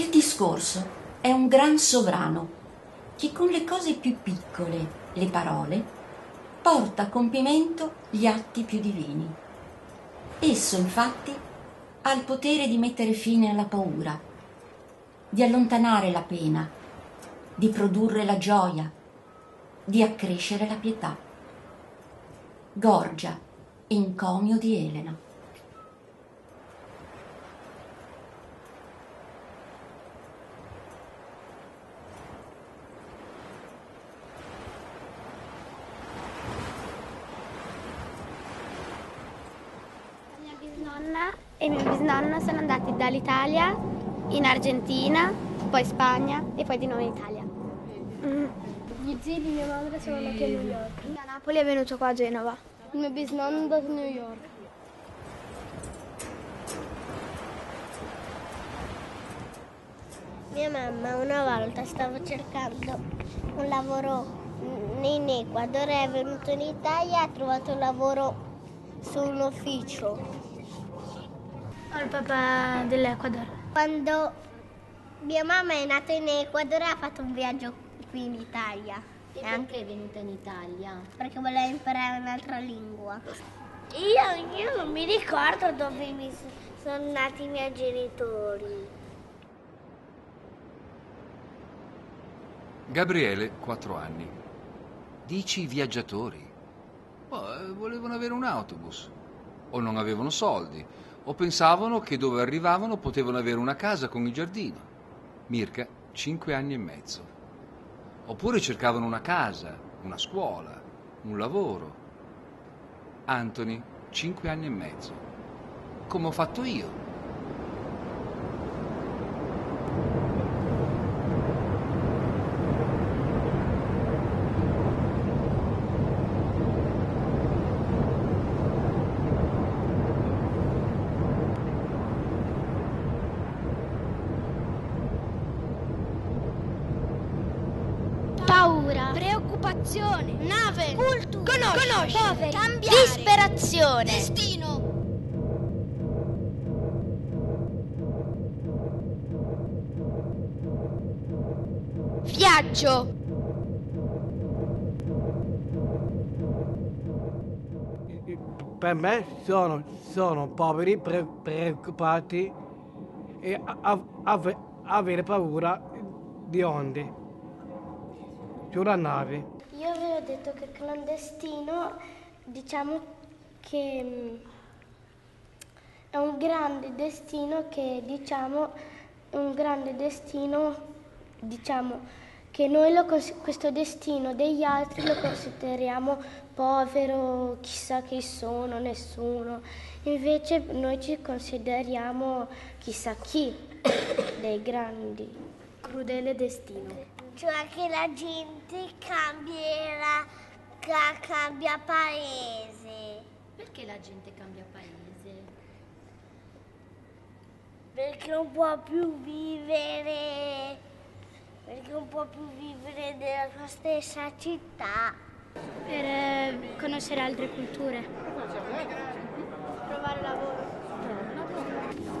Il discorso è un gran sovrano che con le cose più piccole, le parole, porta a compimento gli atti più divini. Esso, infatti, ha il potere di mettere fine alla paura, di allontanare la pena, di produrre la gioia, di accrescere la pietà. Gorgia, encomio di Elena. Mia bisnonna e mio bisnonno sono andati dall'Italia in Argentina, poi Spagna e poi di nuovo in Italia. Mm. Gli zii di mia madre sono andati a New York. Da Napoli è venuto qua a Genova. Il mio bisnonno è andato a New York. Mia mamma una volta stava cercando un lavoro in Ecuador, è venuto in Italia e ha trovato un lavoro su un ufficio. Ho il papà dell'Ecuador. Quando mia mamma è nata in Ecuador ha fatto un viaggio qui in Italia. E anche è venuta in Italia? Perché voleva imparare un'altra lingua. Io, io non mi ricordo dove mi sono nati i miei genitori. Gabriele, 4 anni. Dici i viaggiatori? Ma, eh, volevano avere un autobus. O non avevano soldi. O pensavano che dove arrivavano potevano avere una casa con il giardino. Mirka, 5 anni e mezzo. Oppure cercavano una casa, una scuola, un lavoro. Anthony, 5 anni e mezzo. Come ho fatto io. Paura, Preoccupazione. nave, Cultura. conoscere, Poveri. cambiare, Disperazione. destino. Viaggio. Per me sono, sono poveri, pre- preoccupati e a- a- ave- avere paura di onde sulla nave. Io avevo detto che clandestino, diciamo che mm, è un grande destino che diciamo è un grande destino, diciamo che noi lo questo destino degli altri lo consideriamo povero, chissà chi sono, nessuno. Invece noi ci consideriamo chissà chi dei grandi. Crudele destino. Cioè che la gente cambierà, ca- cambia paese. Perché la gente cambia paese? Perché non può più vivere, perché non può più vivere nella sua stessa città. Per eh, conoscere altre culture. Trovare lavoro.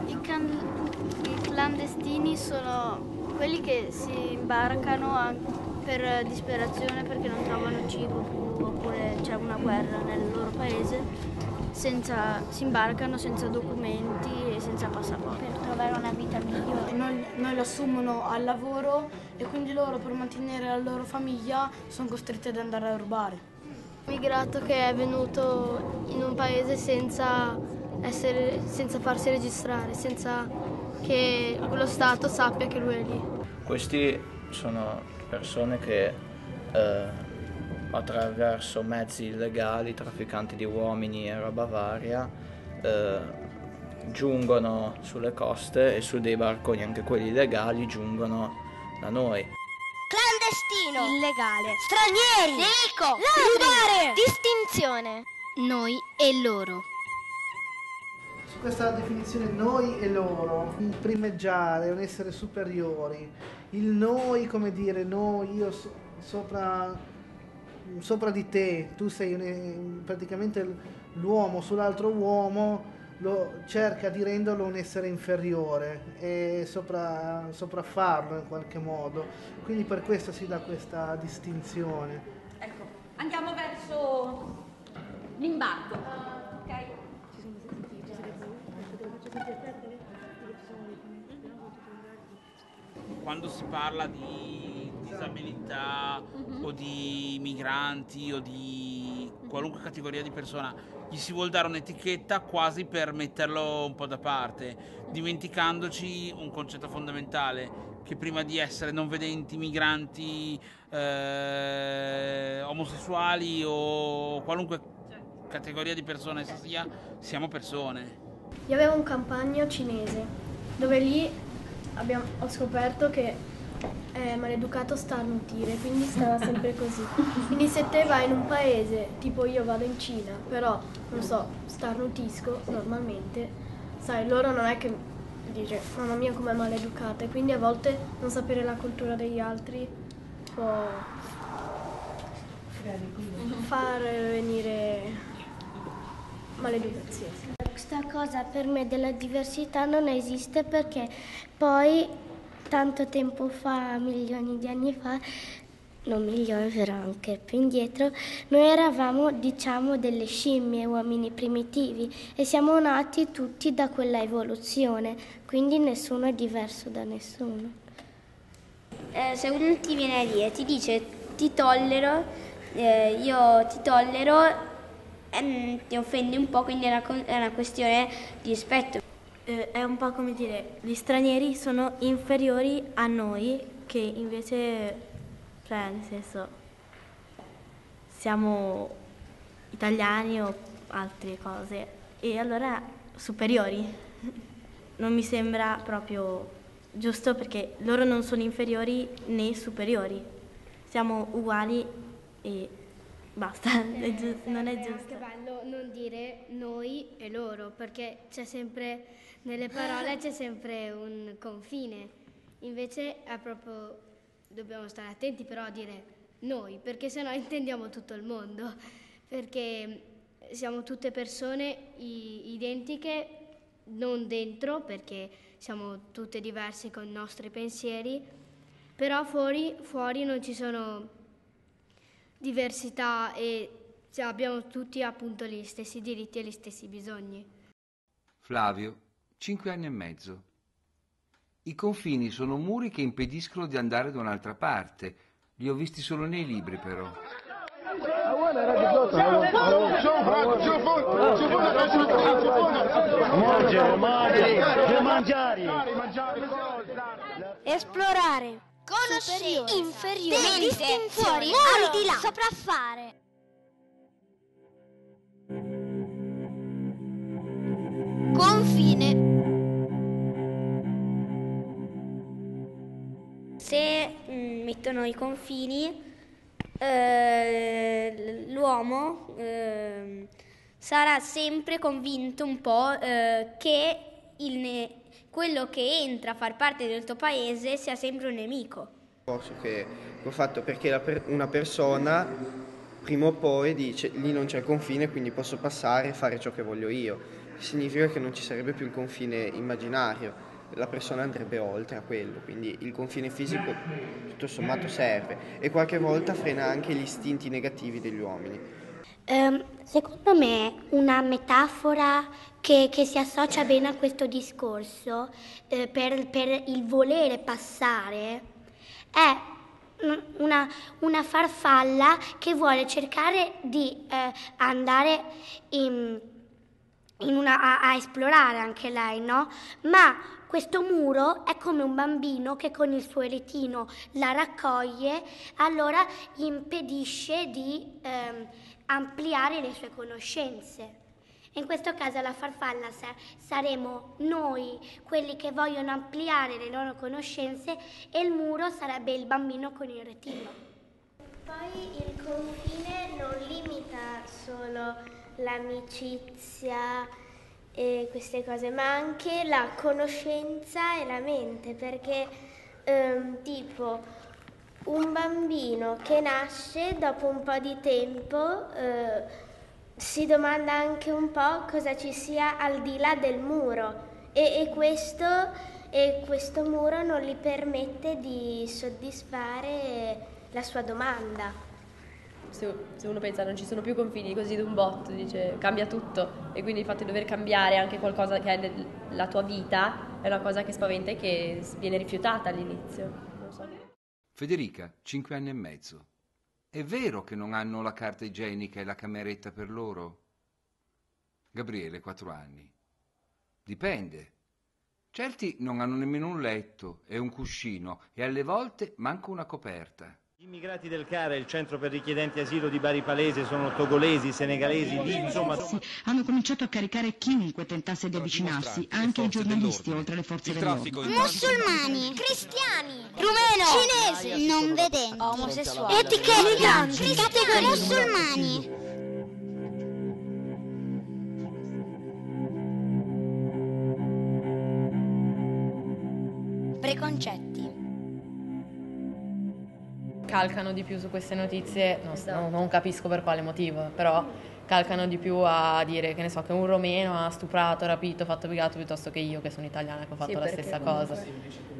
I, can- i clandestini sono quelli che si imbarcano an- per disperazione perché non trovano cibo oppure c'è una guerra nel loro paese. Senza, si imbarcano senza documenti e senza passaporto. Per trovare una vita migliore. Noi, noi lo assumono al lavoro e quindi loro per mantenere la loro famiglia sono costretti ad andare a rubare. Immigrato che è venuto in un paese senza, essere, senza farsi registrare, senza che lo Stato sappia che lui è lì. Questi sono persone che eh, attraverso mezzi illegali, trafficanti di uomini e roba varia, eh, giungono sulle coste e su dei barconi, anche quelli illegali, giungono da noi. Clandestino. Illegale. Stranieri. Nemico. Rubare. Distinzione. Noi e loro. Su questa definizione noi e loro, il primeggiare, un essere superiori, il noi, come dire, noi, io so- sopra, sopra di te, tu sei un- praticamente l'uomo sull'altro uomo, lo, cerca di renderlo un essere inferiore e sopra, sopraffarlo in qualche modo. Quindi per questo si dà questa distinzione. Ecco, andiamo verso l'imbarco. Quando si parla di disabilità Mhm. o di migranti o di qualunque categoria di persona, gli si vuol dare un'etichetta quasi per metterlo un po' da parte, dimenticandoci un concetto fondamentale che prima di essere non vedenti, migranti, eh, omosessuali o qualunque categoria di persona essa sia, siamo persone. Io avevo un campagno cinese dove lì abbiamo- ho scoperto che è maleducato starnutire, quindi stava sempre così. Quindi se te vai in un paese, tipo io vado in Cina, però non so, starnutisco normalmente, sai, loro non è che dice mamma mia com'è maleducata e quindi a volte non sapere la cultura degli altri può far venire maleducazione. Questa cosa per me della diversità non esiste perché poi tanto tempo fa, milioni di anni fa, non milioni però anche più indietro, noi eravamo diciamo delle scimmie, uomini primitivi e siamo nati tutti da quella evoluzione, quindi nessuno è diverso da nessuno. Eh, se uno ti viene lì e ti dice ti tollero, eh, io ti tollero, ehm, ti offendi un po', quindi è una, è una questione di rispetto. Eh, è un po' come dire, gli stranieri sono inferiori a noi che invece, cioè nel senso, siamo italiani o altre cose e allora superiori. Non mi sembra proprio giusto perché loro non sono inferiori né superiori. Siamo uguali e basta, è giu- non è giusto. È anche bello non dire noi e loro, perché c'è sempre, nelle parole c'è sempre un confine. Invece è proprio, dobbiamo stare attenti però a dire noi, perché sennò intendiamo tutto il mondo, perché siamo tutte persone identiche, non dentro, perché siamo tutte diverse con i nostri pensieri, però fuori, fuori non ci sono diversità e cioè, abbiamo tutti appunto gli stessi diritti e gli stessi bisogni. Flavio, cinque anni e mezzo. I confini sono muri che impediscono di andare da un'altra parte. Li ho visti solo nei libri, però. Esplorare. Conoscere. Inferiore. Distinzioni. Al di là. Sopraffare. Se mm, mettono i confini, eh, l'uomo eh, sarà sempre convinto un po' eh, che il quello che entra a far parte del tuo paese sia sempre un nemico. discorso che che ho fatto perché per- una persona prima o poi dice lì non c'è il confine quindi posso passare e fare ciò che voglio io. Significa che non ci sarebbe più il confine immaginario, la persona andrebbe oltre a quello, quindi il confine fisico tutto sommato serve e qualche volta frena anche gli istinti negativi degli uomini. Ehm, secondo me una metafora che, che si associa bene a questo discorso eh, per, per il volere passare è un- una, una farfalla che vuole cercare di eh, andare in, in una- a, a esplorare anche lei, no? Ma questo muro è come un bambino che con il suo eletino la raccoglie, allora gli impedisce di ehm, ampliare le sue conoscenze. In questo caso la farfalla sa- saremo noi, quelli che vogliono ampliare le loro conoscenze, e il muro sarebbe il bambino con il retino. Poi il confine non limita solo l'amicizia e queste cose, ma anche la conoscenza e la mente, perché ehm, tipo un bambino che nasce dopo un po' di tempo eh, si domanda anche un po' cosa ci sia al di là del muro e, e questo, e questo muro non gli permette di soddisfare la sua domanda. Se, se uno pensa non ci sono più confini così d'un botto, dice cambia tutto e quindi il fatto di dover cambiare anche qualcosa che è la tua vita è una cosa che spaventa e che viene rifiutata all'inizio. So. Federica, 5 anni e mezzo. È vero che non hanno la carta igienica e la cameretta per loro? Gabriele, 4 anni. Dipende. Certi non hanno nemmeno un letto e un cuscino e alle volte manca una coperta. Gli immigrati del CARA, il centro per richiedenti asilo di Bari Palese, sono togolesi, senegalesi, di insomma... Hanno cominciato a caricare chiunque tentasse di avvicinarsi, anche i giornalisti, oltre le forze dell'ordine. Musulmani, cristiani, rumeno, cinesi, non vedenti, omosessuali, etichetti, categorie musulmani. Calcano di più su queste notizie, non, esatto. non, non, capisco per quale motivo, però calcano di più a dire che ne so che un romeno ha stuprato, rapito, fatto brigato piuttosto che io che sono italiana che ho fatto sì, la stessa cosa.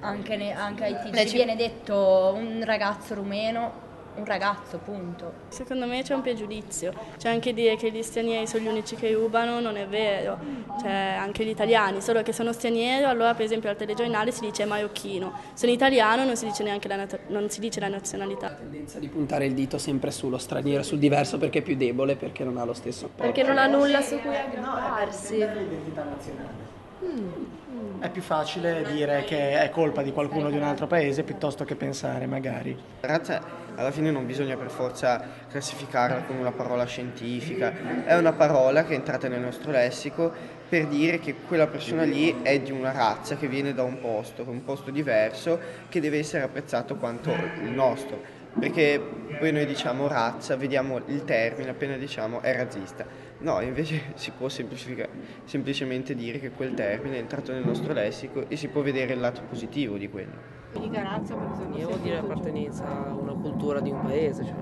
Anche, ne, anche ai TG viene detto un ragazzo rumeno un ragazzo, punto. Secondo me c'è un pregiudizio, c'è anche dire che gli stranieri sono gli unici che rubano, non è vero, c'è anche gli italiani, solo che sono straniero, allora per esempio al telegiornale si dice marocchino, sono italiano non si dice neanche la, nat- non si dice la nazionalità. La tendenza di puntare il dito sempre sullo straniero, sul diverso perché è più debole, perché non ha lo stesso apporto. Perché non ha nulla su cui aggrapparsi. No, l'identità nazionale. Mm è più facile dire che è colpa di qualcuno di un altro paese piuttosto che pensare magari. La razza alla fine non bisogna per forza classificarla come una parola scientifica, è una parola che è entrata nel nostro lessico per dire che quella persona lì è di una razza che viene da un posto, un posto diverso, che deve essere apprezzato quanto il nostro. Perché poi noi diciamo razza, vediamo il termine, appena diciamo è razzista No, invece si può semplicemente dire che quel termine è entrato nel nostro lessico e si può vedere il lato positivo di quello. Dica razza perché vuol dire appartenenza a una cultura di un paese, cioè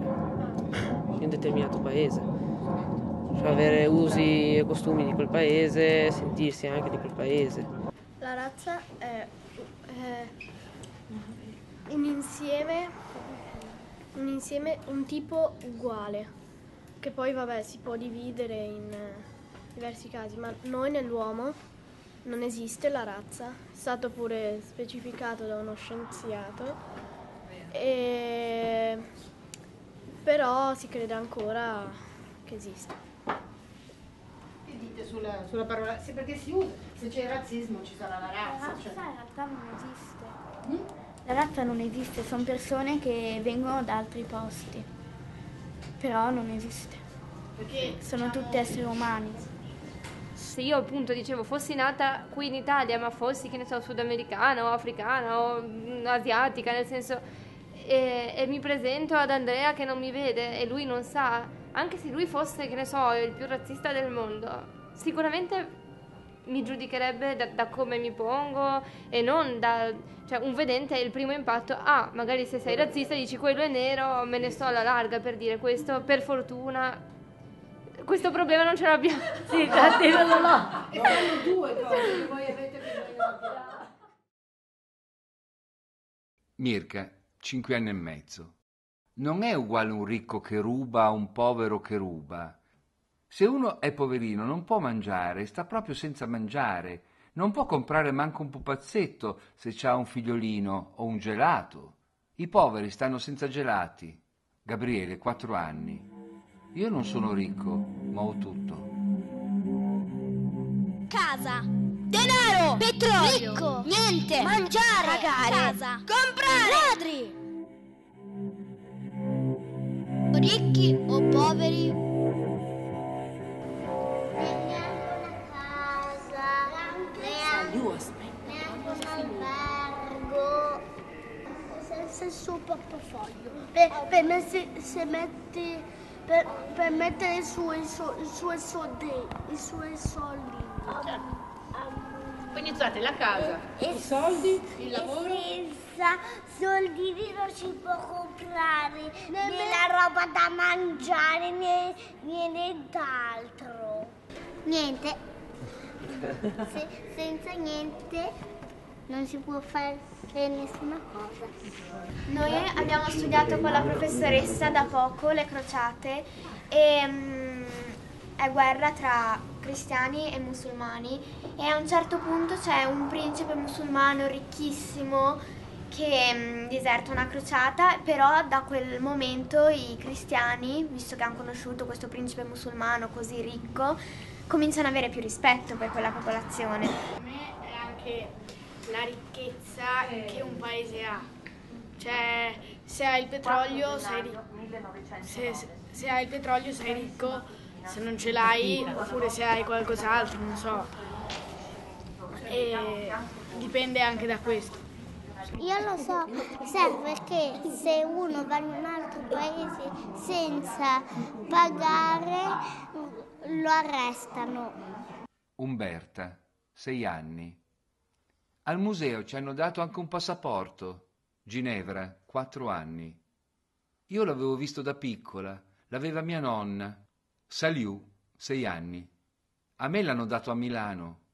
di un determinato paese. Cioè avere usi e costumi di quel paese, sentirsi anche di quel paese. La razza è, è un insieme, un insieme, un tipo uguale che poi vabbè si può dividere in eh, diversi casi, ma noi nell'uomo non esiste la razza, è stato pure specificato da uno scienziato, e... però si crede ancora che esista. Che dite sulla, sulla, parola? Sì, perché si usa, se c'è il razzismo ci sarà la razza. La razza cioè... in realtà non esiste. Mm? La razza non esiste, sono persone che vengono da altri posti però non esiste. Perché sono tutti esseri umani. Se io appunto dicevo fossi nata qui in Italia, ma fossi, che ne so, sudamericana o africana o mm, asiatica, nel senso, e, e mi presento ad Andrea che non mi vede e lui non sa, anche se lui fosse, che ne so, il più razzista del mondo, sicuramente mi giudicherebbe da, da, come mi pongo e non da... cioè un vedente è il primo impatto, ah, magari se sei razzista dici quello è nero, me ne sto alla larga per dire questo, per fortuna questo problema non ce l'abbiamo. sì, infatti no, no, no. E fanno due cose, voi avete Mirka, cinque anni e mezzo. Non è uguale un ricco che ruba a un povero che ruba se uno è poverino non può mangiare, sta proprio senza mangiare, non può comprare manco un pupazzetto se ha un figliolino o un gelato. I poveri stanno senza gelati. Gabriele, quattro anni. Io non sono ricco, ma ho tutto. Casa, denaro, petrolio, ricco, niente, mangiare, pagare, casa, comprare, ladri. Ricchi o poveri? Senza il suo portafoglio. Per, per, messi, se metti, per, per mettere i suoi, i suoi soldi, i suoi soldi. Quindi scusate, la casa, i soldi, il lavoro. Senza soldini non si può comprare né la roba da mangiare né, né nient'altro. Niente. Se- senza niente non si può fare nessuna cosa. Noi abbiamo studiato con la professoressa da poco le crociate e mm, è guerra tra cristiani e musulmani e a un certo punto c'è un principe musulmano ricchissimo che mm, diserta una crociata, però da quel momento i cristiani, visto che hanno conosciuto questo principe musulmano così ricco, cominciano ad avere più rispetto per quella popolazione. è anche la ricchezza che un paese ha. Cioè, se hai il petrolio sei ricco. Se, se- se hai il petrolio sei ricco, se non ce l'hai, oppure se hai qualcos'altro, non so. E dipende anche da questo. Io lo so, serve che se uno va in un altro paese senza pagare lo arrestano. Umberta, sei anni. Al museo ci hanno dato anche un passaporto. Ginevra, quattro anni. Io l'avevo visto da piccola, l'aveva mia nonna. Saliù, sei anni. A me l'hanno dato a Milano.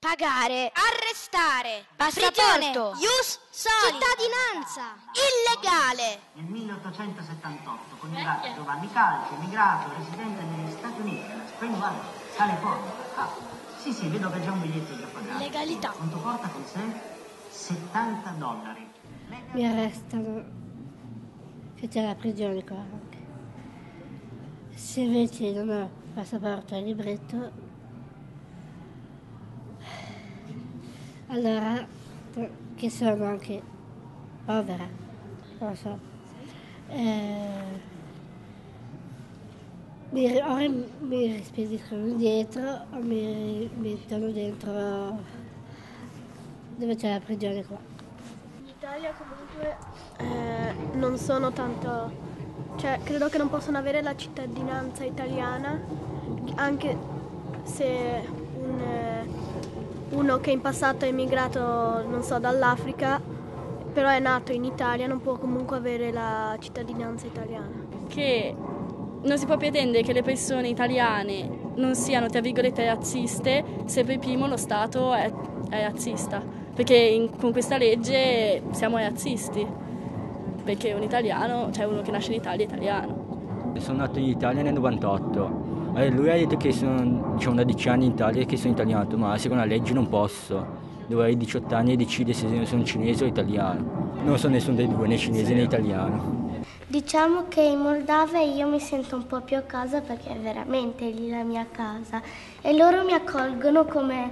Pagare, arrestare, passaporto, ius soli, cittadinanza, illegale. Nel 1878 coniugato Giovanni Calci, emigrato, residente negli Stati Uniti, Springwater, California. Ah, sì, sì, vedo che c'è un biglietto già pagato. Legalità. Quanto porta con sé? 70 dollari. Mi arrestano, che c'è la prigione qua anche. Se invece non ho passaporto e libretto, allora che sono anche povera, non so. eh, mi, o mi rispediscono indietro o mi mettono dentro dove c'è la prigione qua. In Italia comunque eh, non sono tanto, cioè credo che non possono avere la cittadinanza italiana, anche se un, eh, uno che in passato è emigrato, non so, dall'Africa, però è nato in Italia, non può comunque avere la cittadinanza italiana. che non si può pretendere che le persone italiane non siano, tra virgolette, razziste se per primo lo Stato è, è razzista. Perché in- con questa legge siamo razzisti. Perché un italiano, cioè uno che nasce in Italia è italiano. Sono nato in Italia nel 98. Eh, lui ha detto che sono diciamo, da 10 anni in Italia e che sono italiano, ma secondo la legge non posso. Devo avere 18 anni e decidere se sono cinese o italiano. Non sono nessuno dei due, né cinese né italiano. Diciamo che in Moldavia io mi sento un po' più a casa perché è veramente lì la mia casa e loro mi accolgono come,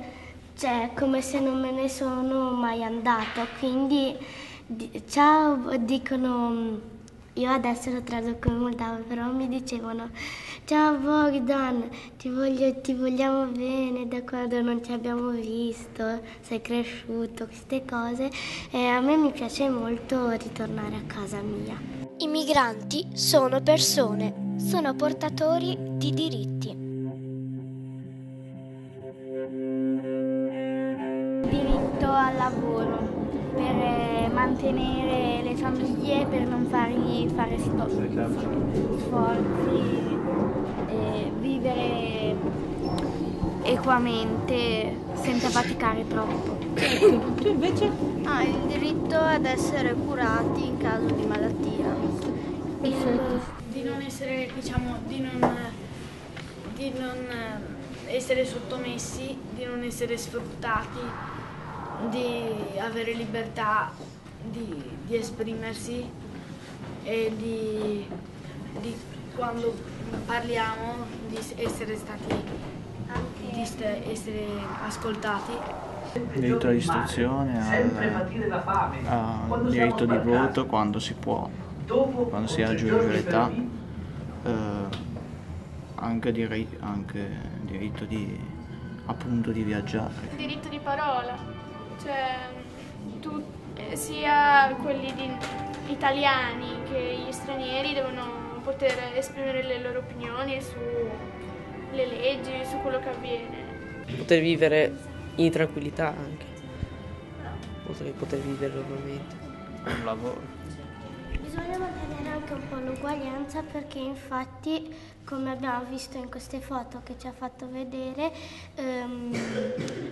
cioè, come se non me ne sono mai andato, quindi di- ciao dicono, io adesso lo traduco in moldavo, però mi dicevano ciao Bogdan, ti, voglio- ti vogliamo bene da quando non ti abbiamo visto, sei cresciuto, queste cose e a me mi piace molto ritornare a casa mia. I migranti sono persone, sono portatori di diritti. diritto al lavoro per mantenere le famiglie, per non fargli fare sfo- sforzi, e vivere equamente senza faticare troppo. Tu invece? Ah, il diritto ad essere curati in caso di malattia. di non essere, diciamo, di non, di non eh, essere sottomessi, di non essere sfruttati, di avere libertà di, di esprimersi e di, di quando parliamo di essere stati di essere ascoltati. diritto all'istruzione, al, al diritto di voto quando si può, quando si raggiunge l'età, eh, anche, diri- anche diritto di, appunto di viaggiare. Il diritto di parola, cioè tu- eh, sia quelli di- italiani che gli stranieri devono poter esprimere le loro opinioni sulle leggi, su quello che avviene. poter vivere in tranquillità anche, oltre che poter vivere normalmente. Un lavoro. Bisogna mantenere anche un po' l'uguaglianza perché infatti, come abbiamo visto in queste foto che ci ha fatto vedere, ehm,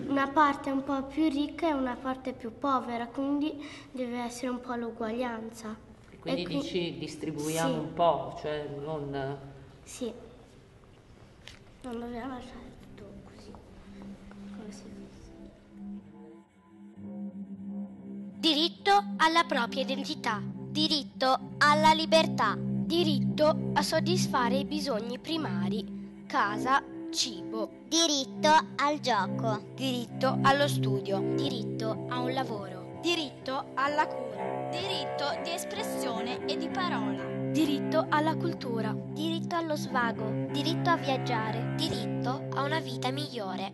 una parte è un po' più ricca e una parte più povera, quindi deve essere un po' l'uguaglianza. Quindi E qui- dici distribuiamo Sì. un po', cioè non... Sì, non dobbiamo lasciare tutto così. come si Diritto alla propria identità. Diritto alla libertà. Diritto a soddisfare i bisogni primari. Casa, cibo. Diritto al gioco. Diritto allo studio. Diritto a un lavoro. Diritto alla cura. Diritto di espressione e di parola. Diritto alla cultura. Diritto allo svago. Diritto a viaggiare. Diritto a una vita migliore.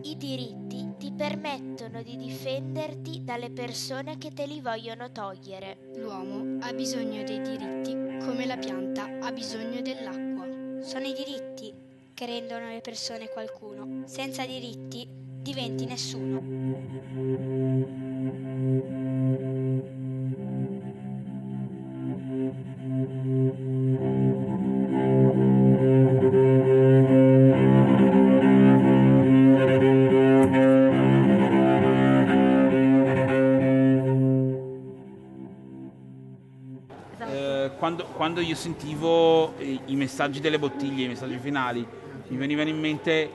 I diritti ti permettono di difenderti dalle persone che te li vogliono togliere. L'uomo ha bisogno dei diritti come la pianta ha bisogno dell'acqua. Sono i diritti che rendono le persone qualcuno. Senza diritti diventi nessuno. Quando, io sentivo eh, i messaggi delle bottiglie, i messaggi finali, mi venivano in mente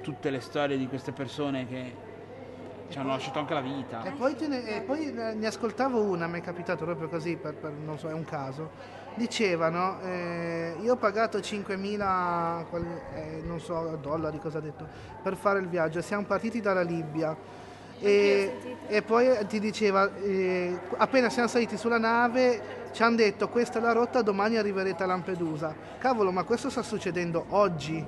tutte le storie di queste persone che ci hanno lasciato anche la vita. E poi, ne, e poi ne ascoltavo una, mi è capitato proprio così, per, per- non so, è un caso. Dicevano, eh, io ho pagato 5.000, quali- eh, non so, dollari, cosa ha detto, per fare il viaggio. Siamo partiti dalla Libia. E, e poi ti diceva, eh, appena siamo saliti sulla nave, ci hanno detto questa è la rotta, domani arriverete a Lampedusa. Cavolo, ma questo sta succedendo oggi.